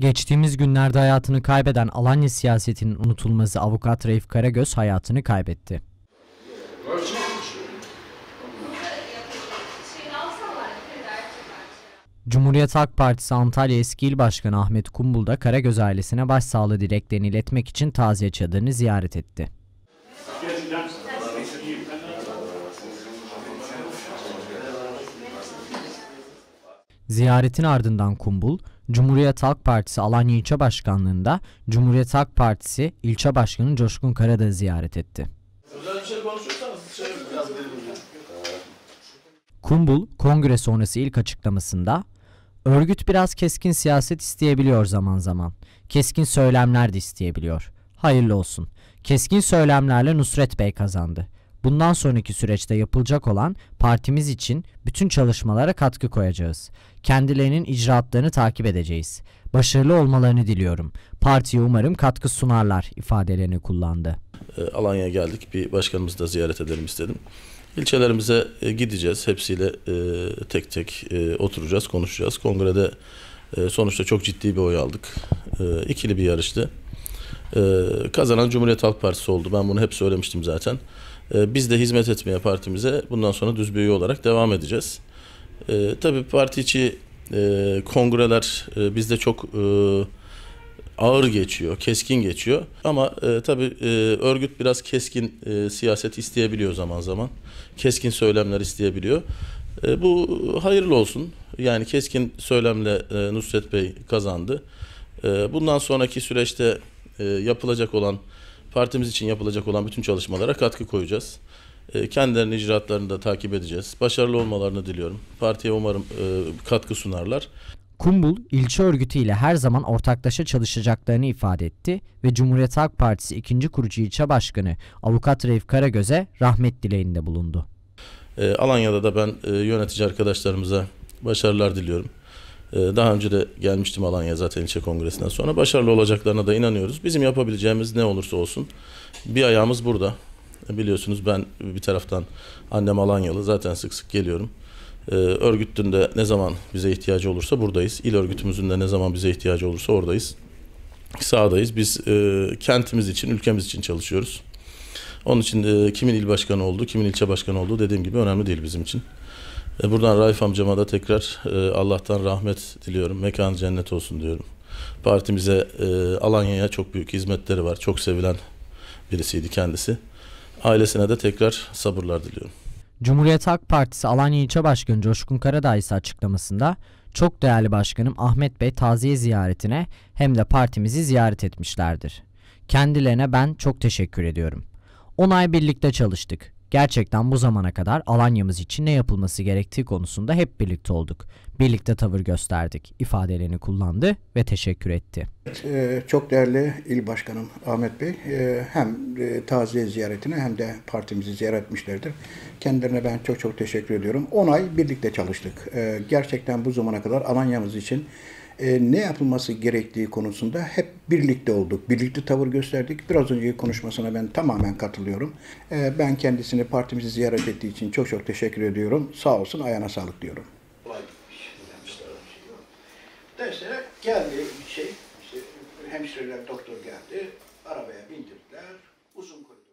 Geçtiğimiz günlerde hayatını kaybeden Alanya siyasetinin unutulmazı avukat Reif Karagöz hayatını kaybetti. Cumhuriyet Halk Partisi Antalya Eski İl Başkanı Ahmet Kumbul da Karagöz ailesine başsağlığı dileklerini iletmek için taziye çadırını ziyaret etti. Ziyaretin ardından Kumbul, Cumhuriyet Halk Partisi Alanya İlçe Başkanlığı'nda Cumhuriyet Halk Partisi İlçe Başkanı Coşkun Karadağ'ı ziyaret etti. Özel bir şey konuşursanız şey biraz. Kumbul, kongre sonrası ilk açıklamasında, örgüt biraz keskin siyaset isteyebiliyor zaman zaman. Keskin söylemler de isteyebiliyor. Hayırlı olsun. Keskin söylemlerle Nusret Bey kazandı. Bundan sonraki süreçte yapılacak olan partimiz için bütün çalışmalara katkı koyacağız. Kendilerinin icraatlarını takip edeceğiz. Başarılı olmalarını diliyorum. Partiye umarım katkı sunarlar ifadelerini kullandı. E, Alanya'ya geldik. Bir başkanımızı da ziyaret edelim istedim. İlçelerimize e, gideceğiz. Hepsiyle e, tek tek e, oturacağız, konuşacağız. Kongrede sonuçta çok ciddi bir oy aldık. İkili bir yarıştı. Kazanan Cumhuriyet Halk Partisi oldu. Ben bunu hep söylemiştim zaten. E, biz de hizmet etmeye partimize bundan sonra düz bir üye olarak devam edeceğiz. E, tabii parti içi e, kongreler e, bizde çok e, ağır geçiyor, keskin geçiyor. Ama e, tabii e, örgüt biraz keskin e, siyaset isteyebiliyor zaman zaman. Keskin söylemler isteyebiliyor. E, bu hayırlı olsun. Yani keskin söylemle e, Nusret Bey kazandı. E, bundan sonraki süreçte e, yapılacak olan, partimiz için yapılacak olan bütün çalışmalara katkı koyacağız. E, kendilerinin icraatlarını da takip edeceğiz. Başarılı olmalarını diliyorum. Partiye umarım e, katkı sunarlar. Kumbul, ilçe örgütü ile her zaman ortaklaşa çalışacaklarını ifade etti ve Cumhuriyet Halk Partisi 2. kurucu ilçe başkanı Avukat Reif Karagöz'e rahmet dileğinde bulundu. E, Alanya'da da ben e, yönetici arkadaşlarımıza başarılar diliyorum. E, daha önce de gelmiştim Alanya zaten ilçe kongresinden sonra. Başarılı olacaklarına da inanıyoruz. Bizim yapabileceğimiz ne olursa olsun bir ayağımız burada. E, biliyorsunuz ben bir taraftan annem Alanyalı zaten sık sık geliyorum. E, örgütün de ne zaman bize ihtiyacı olursa buradayız. İl örgütümüzün de ne zaman bize ihtiyacı olursa oradayız. Sahadayız. Biz e, kentimiz için, ülkemiz için çalışıyoruz. Onun için kimin il başkanı olduğu, kimin ilçe başkanı olduğu dediğim gibi önemli değil bizim için. E, buradan Raif amcama da tekrar e, Allah'tan rahmet diliyorum. Mekanı cennet olsun diyorum. Partimize, e, Alanya'ya çok büyük hizmetleri var. Çok sevilen birisiydi kendisi. Ailesine de tekrar sabırlar diliyorum. Cumhuriyet Halk Partisi Alanya İlçe Başkanı Coşkun Karadağ ise açıklamasında çok değerli başkanım Ahmet Bey taziye ziyaretine hem de partimizi ziyaret etmişlerdir. Kendilerine ben çok teşekkür ediyorum. 10 ay birlikte çalıştık. Gerçekten bu zamana kadar Alanya'mız için ne yapılması gerektiği konusunda hep birlikte olduk. Birlikte tavır gösterdik ifadelerini kullandı ve teşekkür etti. Ee, Çok değerli il başkanım Ahmet Bey e, hem e, taziye ziyaretine hem de partimizi ziyaret etmişlerdir. Kendilerine ben çok çok teşekkür ediyorum. 10 ay birlikte çalıştık. Gerçekten bu zamana kadar Alanya'mız için e, ne yapılması gerektiği konusunda hep birlikte olduk. Birlikte tavır gösterdik. Biraz önceki konuşmasına ben tamamen katılıyorum. E, ben kendisini partimizi ziyaret ettiği için çok çok teşekkür ediyorum. Sağ olsun ayağına sağlık diyorum. Şey Derslere şey. geldi bir şey. İşte hemşireler, doktor geldi. Arabaya bindirdiler. Uzun koridor.